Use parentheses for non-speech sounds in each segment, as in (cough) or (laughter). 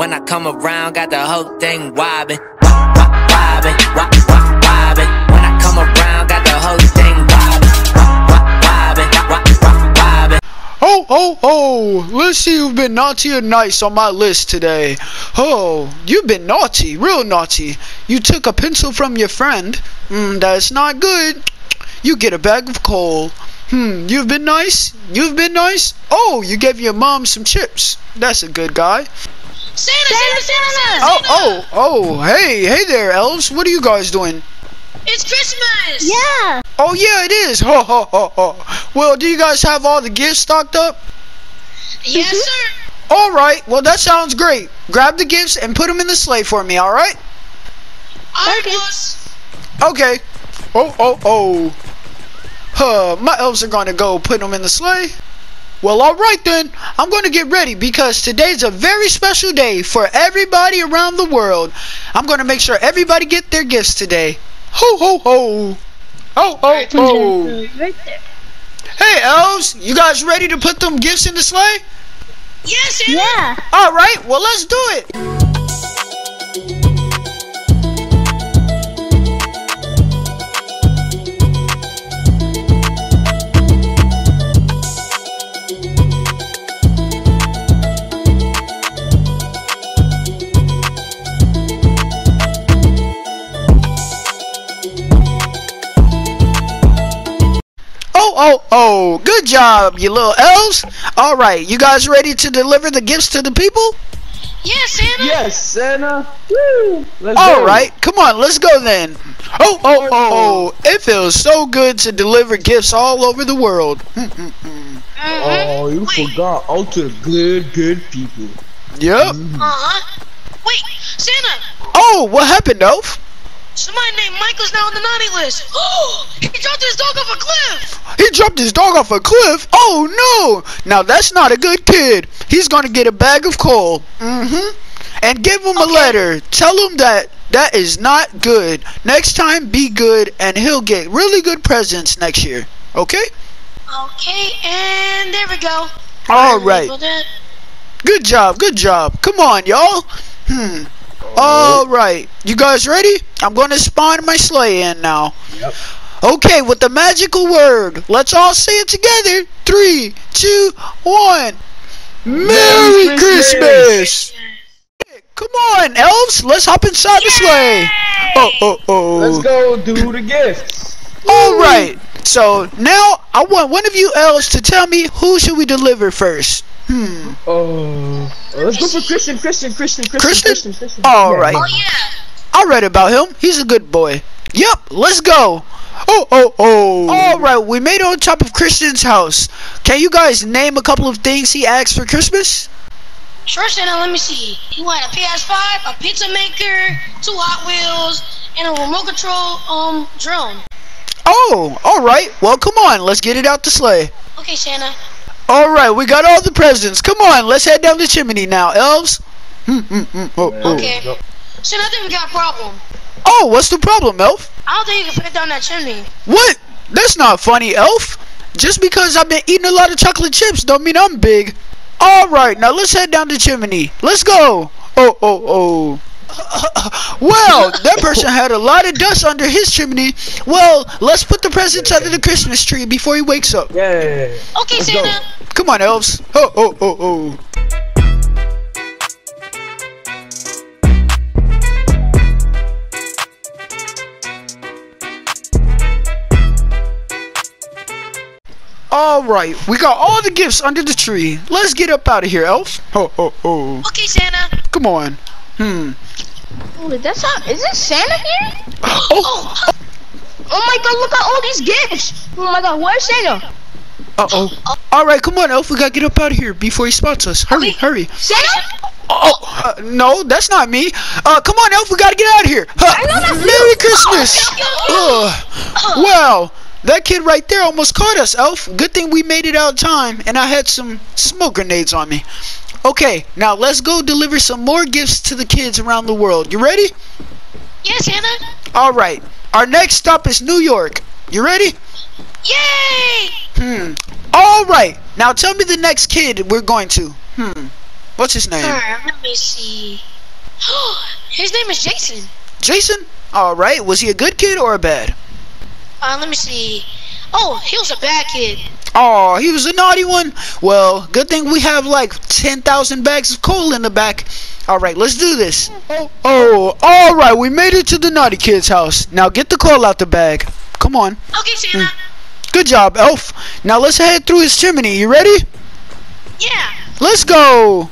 When I come around, got the whole thing wobbin'. Oh, oh, oh! Let's see who's been naughty or nice on my list today. Oh, you've been naughty, real naughty. You took a pencil from your friend. Hmm, that's not good. You get a bag of coal. Hmm, you've been nice? You've been nice? Oh, you gave your mom some chips. That's a good guy. Santa, Santa, Santa, Santa. Oh, oh, oh, hey, hey there, elves. What are you guys doing? It's Christmas. Yeah. Oh, yeah, it is. Ho, ho, ho, ho. Well, do you guys have all the gifts stocked up? Yes, mm-hmm. sir. All right. Well, that sounds great. Grab the gifts and put them in the sleigh for me. All right? All right, boss. Okay. Oh, oh, oh. Huh. My elves are gonna go put them in the sleigh. Well, all right then. I'm going to get ready because today's a very special day for everybody around the world. I'm going to make sure everybody get their gifts today. Ho, ho, ho. Ho, ho, ho. Hey, elves. You guys ready to put them gifts in the sleigh? Yes, Santa. Yeah. All right. Well, let's do it. Oh, oh, oh. Good job, you little elves. All right. You guys ready to deliver the gifts to the people? Yes, Santa. Yes, Santa. Woo! Let's All go. right, come on, let's go then. Oh, oh, oh, it feels so good to deliver gifts all over the world. Mm-mm-mm. (laughs) Uh-huh. Oh, you forgot all to the good, good people. Yep. Uh-huh. Wait, Santa. Oh, what happened, Elf? Somebody named Michael's now on the naughty list. Oh, (gasps) he dropped his dog off a cliff. He dropped his dog off a cliff. Oh, no. Now, that's not a good kid. He's going to get a bag of coal. Mm-hmm. And give him a letter. Tell him that that is not good. Next time, be good, and he'll get really good presents next year. Okay? Okay, and there we go. All right. Put that- Good job, good job. Come on, y'all. Hmm. All right. You guys ready? I'm going to spawn my sleigh in now. Yep. Okay, with the magical word. Let's all say it together. Three, two, one. Merry Merry Christmas! Come on, elves. Let's hop inside the sleigh. Oh, oh, oh. Let's go do the gifts. All right. So now I want one of you elves to tell me who should we deliver first. Hmm. Oh, let's go for Christian, Christian, Christian, Christian, Christian? Christian, Christian. All Yeah. right. Oh, yeah. I read about him. He's a good boy. Yep, let's go. Oh, oh, oh. All right, we made it on top of Christian's house. Can you guys name a couple of things he asked for Christmas? Sure, Santa, let me see. He wanted a PS5, a pizza maker, two Hot Wheels, and a remote control um drone. Oh, all right. Well, come on. Let's get it out the sleigh. Okay, Santa. All right, we got all the presents. Come on, let's head down the chimney now, elves. Hmm, hmm, hmm. Oh, oh. Okay. So I think we got a problem. oh, what's the problem, elf? I don't think you can fit down that chimney. What? That's not funny, elf. Just because I've been eating a lot of chocolate chips don't mean I'm big. All right, now let's head down the chimney. Let's go. Oh, oh, oh. Well, that person had a lot of dust under his chimney. Well, let's put the presents under the Christmas tree before he wakes up. Yeah. Okay, Let's go. Santa. Come on, elves. Oh, oh, oh, oh. All right, we got all the gifts under the tree. Let's get up out of here, elf. Oh, oh, oh. Okay, Santa. Come on. Hmm. Wait, that's not. Is this Santa here? Oh, Oh my God! Look at all these gifts. Oh my God! Where's Santa? uh oh. All right, come on, elf. We gotta get up out of here before he spots us. Hurry, hurry. Santa? Oh, uh, no, that's not me. Uh, come on, Elf, we gotta get out of here. Huh. Merry Christmas. Ugh. Wow, that kid right there almost caught us, Elf. Good thing we made it out in time, and I had some smoke grenades on me. Okay, now let's go deliver some more gifts to the kids around the world. You ready? Yes, Santa. All right. Our next stop is New York. You ready? Yay! Hmm. All right. Now tell me the next kid we're going to. Hmm. What's his name? Let me see. (gasps) His name is Jason. Jason? Alright, was he a good kid or a bad? Uh, let me see. Oh, he was a bad kid. Oh, he was a naughty one? Well, good thing we have like 10,000 bags of coal in the back. Alright, let's do this. Oh, alright, we made it to the naughty kid's house. Now get the coal out the bag. Come on. Okay, Santa. Hmm. Good job, Elf. Now let's head through his chimney. You ready? Yeah. Let's go.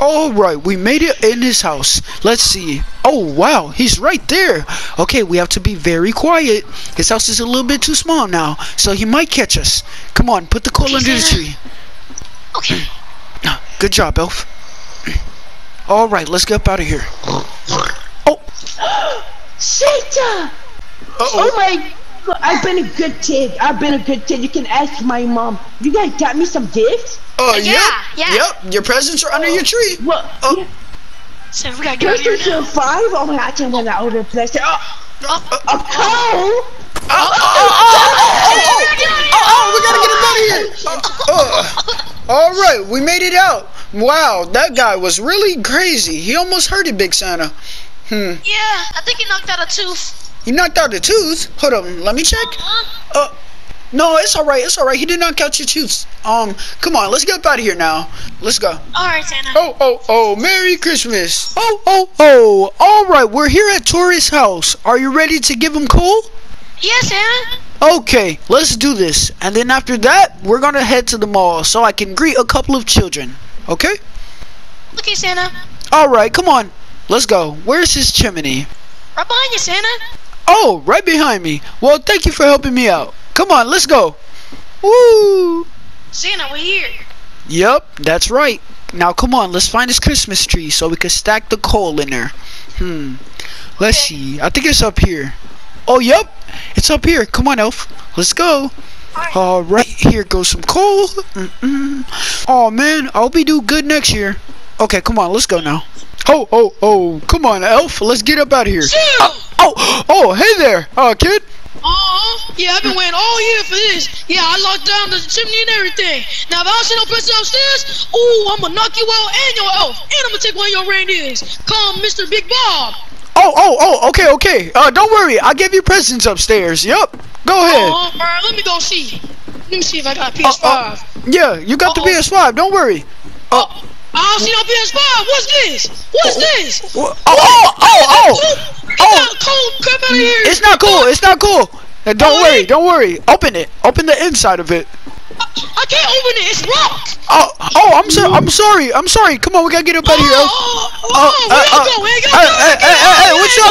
Alright, we made it in his house. Let's see. Oh, wow, he's right there. Okay, we have to be very quiet. His house is a little bit too small now, so he might catch us. Come on, put the coal under the tree. Okay. Good job, Elf. Alright, let's get up out of here. (gasps) Oh! (gasps) Santa! Oh my god, I've been a good kid. I've been a good kid. You can ask my mom. You guys got me some gifts? Oh, Yeah, yep. yeah. Yep, your presents are under your tree. What? Oh. Yeah. So we gotta get out of here PlayStation now. 5? Oh my god, I can't win that older PlayStation. Oh, Oh, a coal? Oh, oh, oh, oh, oh, we gotta get him out of here. Uh, all right, we made it out. Wow, that guy was really crazy. He almost hurted Big Santa. Hmm. yeah, I think he knocked out a tooth. He knocked out the tooth. Hold on, let me check. Uh, no, it's all right. It's all right. He did not catch your tooth. Um, come on, let's get up out of here now. Let's go. Alright, Santa. Oh, oh, oh, Merry Christmas. Oh, oh, oh. All right, we're here at Tori's house. Are you ready to give him coal? Yes, Santa. Okay, let's do this. And then after that, we're gonna head to the mall so I can greet a couple of children. Okay? Okay, Santa. Alright, come on. Let's go. Where's his chimney? Right behind you, Santa. Oh, right behind me. Well, thank you for helping me out. Come on, let's go. Woo! Santa, we're here. Yep, that's right. Now come on, let's find this Christmas tree so we can stack the coal in there. Hmm. Let's see. I think it's up here. Oh, yep. It's up here. Come on, Elf. Let's go. All right, here goes some coal. Mm-mm. Oh man, I hope we do good next year. Okay, come on, let's go now. Oh, oh, oh, come on, Elf. Let's get up out of here. Oh, oh, oh, hey there, uh, kid. Uh-huh. Yeah, I've been waiting all year for this. Yeah, I locked down the chimney and everything. Now, if I don't see no person upstairs, ooh, I'm gonna knock you out and your elf, and I'm gonna take one of your reindeers. Come, Mr. Big Bob. Oh, oh, oh, okay, okay. Uh, don't worry, I'll give you presents upstairs. Yup. Go ahead. Uh-huh. All right, let me go see. Let me see if I got a Uh, PS5. uh, yeah, you got the Uh-oh. PS5. Don't worry. oh, I don't see no PS5. What's this? What's this? Oh, oh, oh, oh. Get that cold crap out of here. It's not cool. It's not cool. Uh, don't Oh, worry. wait. Don't worry. Open it. Open the inside of it. I can't open it. It's locked. Oh, oh, I'm sorry. I'm sorry. I'm sorry. Come on, we gotta get up out of here. Oh, oh, Oh, oh, uh, uh, go? Hey, hey, hey, hey, hey, what you Hey,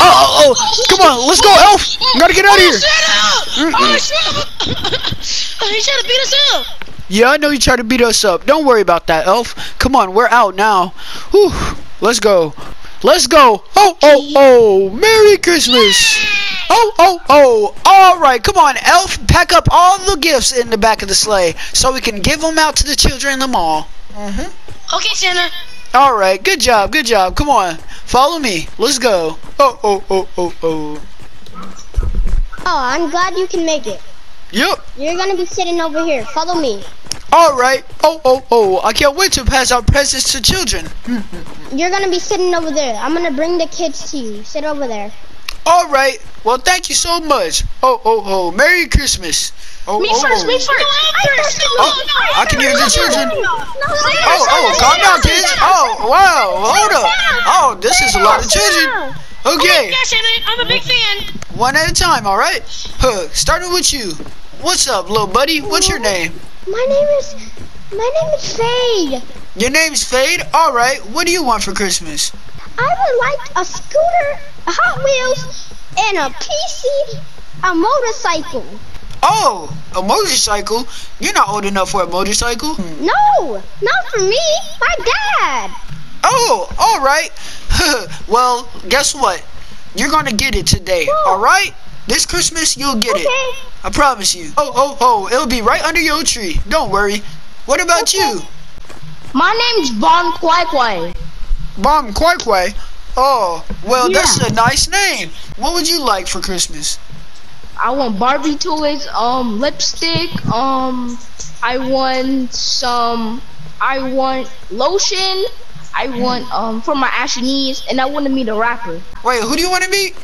Oh, oh, oh, come on, let's go, Elf. We gotta get out of Oh, here. shut up! Oh, shut up! (laughs) he trying to beat us up. Yeah, I know you tried to beat us up. Don't worry about that, Elf. Come on, we're out now. Whew. Let's go. Let's go. Oh, oh, oh. Merry Christmas. Oh, oh, oh. All right, come on, Elf. Pack up all the gifts in the back of the sleigh so we can give them out to the children in the mall. Mm-hmm. Okay, Santa. All right, good job, good job. Come on, follow me. Let's go. Oh, oh, oh, oh, oh. Oh, I'm glad you can make it. Yep. You're gonna be sitting over here. Follow me. All right. Oh, oh, oh. I can't wait to pass out presents to children. (laughs) You're gonna be sitting over there. I'm gonna bring the kids to you. Sit over there. All right. Well, thank you so much. Oh, oh, oh. Merry Christmas. Oh, Me oh, first, oh. me first. Oh, I can hear the children. Oh, oh, Santa, calm down, Santa, kids. Oh, wow. Hold up. Oh, this is a lot of children. Okay, Yeah, Santa, I'm a big fan. one at a time, all right? Huh, starting with you. What's up, little buddy? What's your name? My name is. My name is Fade. Your name's Fade? All right. What do you want for Christmas? I would like a scooter, a Hot Wheels, and a PC, a motorcycle. Oh, a motorcycle? You're not old enough for a motorcycle. No, not for me. My dad. Oh, all right. (laughs) well, guess what? You're gonna get it today. All right? This Christmas, you'll get it. Okay. I promise you. Oh, oh, oh! It'll be right under your tree. Don't worry. What about you, My name's Bon Kwai Quai. Mom Quai Quai? Oh, well, that's a nice name. What would you like for Christmas? I want Barbie toys, um, lipstick, um, I want some I want lotion. I want um for my ashy knees, and I want to meet a rapper, Wait, who do you want to meet?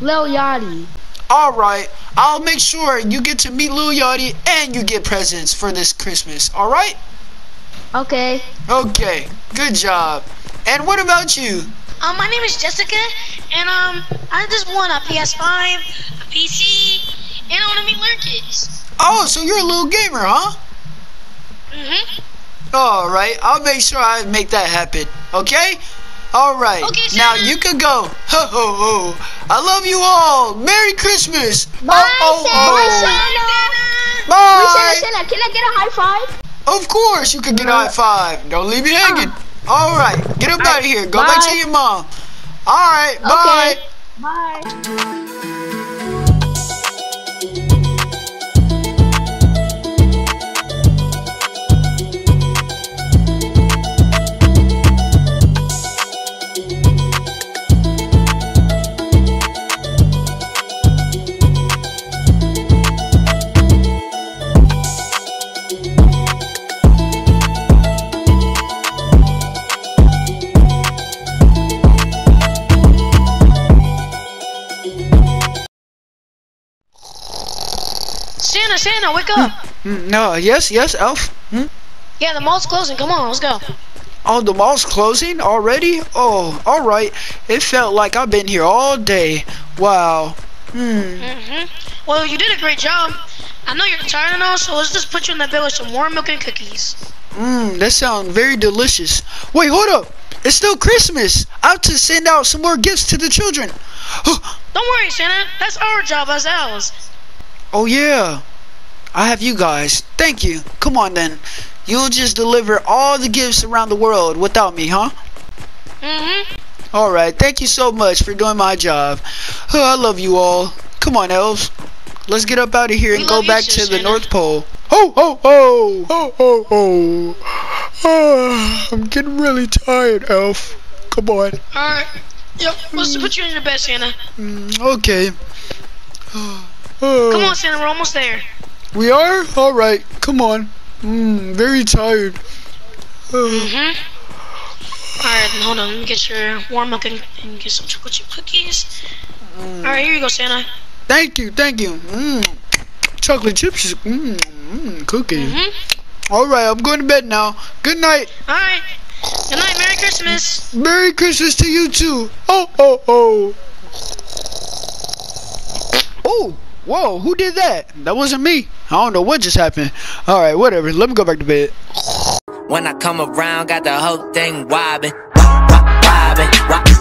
Lil Yachty. All right, I'll make sure you get to meet Lil Yachty and you get presents for this Christmas. All right? Okay. Okay, good job. And what about you? Um, my name is Jessica, and um, I just won a PS5, a PC, and I want to meet Learn Kids. Oh, so you're a little gamer, huh? Mhm. All right, I'll make sure I make that happen. Okay? All right. Okay, now Santa. you can go. Ho ho ho! I love you all. Merry Christmas. Bye, oh, Santa. oh, Bye, oh. Santa. Bye. Wait, Santa, Santa, can I get a high five? Of course, you can get a high five. Don't leave me hanging. All right, get up out of here. Go back to your mom. All right, bye. Okay. Bye. Santa, wake up! Mm, No, yes, yes, Elf. Hmm? yeah, the mall's closing. Come on, let's go. Oh, the mall's closing already? Oh, all right. It felt like I've been here all day. Wow. Hmm. Mhm. Well, you did a great job. I know you're tired and all, so let's just put you in the bed with some warm milk and cookies. Mmm, that sounds very delicious. Wait, hold up. It's still Christmas. I have to send out some more gifts to the children. (gasps) Don't worry, Santa. That's our job as elves. Oh, yeah. I have you guys. Thank you. Come on, then. You'll just deliver all the gifts around the world without me, huh? Mhm. All right. Thank you so much for doing my job. Oh, I love you all. Come on, elves. Let's get up out of here and We go back too, to the North Pole. Ho, ho, ho! Ho, ho, ho! Ah, I'm getting really tired, elf. Come on. All right. Yep. Let's put you in your bed, Santa. Mm, okay. (sighs) Come on, Santa. We're almost there. We are? Alright, come on. Mmm, very tired. Mhm. All right. Hold on. Let me get your warm milk and, and get some chocolate chip cookies. Mm. All right. Here you go, Santa. Thank you, thank you. Mmm. Chocolate chips, mmm, mmm, cookie. Mhm. Alright, I'm going to bed now. Good night. All right. Good night. Merry Christmas. Merry Christmas to you too. Oh, oh, oh. Whoa, who did that? That wasn't me. I don't know what just happened. All right, whatever. Let me go back to bed. When I come around, got the whole thing wobbing, wobbing, wobbing.